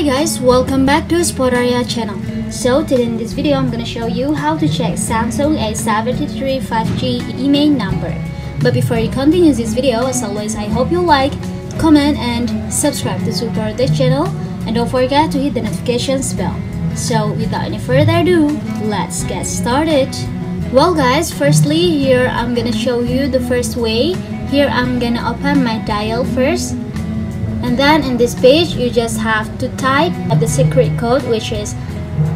welcome back to Spotarya channel. So today in this video I'm gonna show you how to check Samsung A73 5G IMEI number. But before you continue this video, as always I hope you like, comment and subscribe to support this channel and don't forget to hit the notifications bell. So without any further ado, let's get started. Well guys, firstly here I'm gonna show you the first way. Here I'm gonna open my dial first and then in this page you just have to type the secret code which is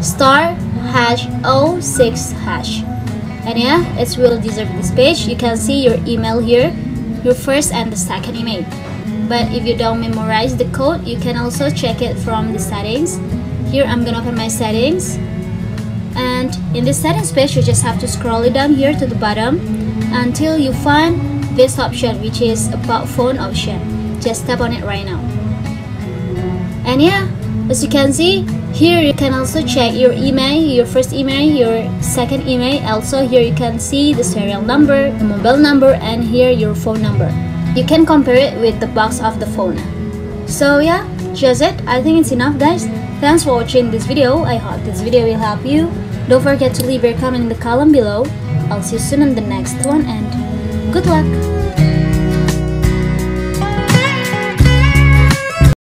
star hash 06 hash. And yeah it will deserve this page. You can see your IMEI here your first and the second IMEI. But if you don't memorize the code you can also check it from the settings. Here I'm gonna open my settings. And in the settings page you just have to scroll it down here to the bottom until you find this option which is about phone option just tap on it right now. And yeah as you can see here you can also check your IMEI your first IMEI your second IMEI. Also here you can see the serial number the mobile number and here your phone number. You can compare it with the box of the phone. So yeah just it. I think it's enough guys. Thanks for watching this video. I hope this video will help you. Don't forget to leave your comment in the column below. I'll see you soon in the next one and good luck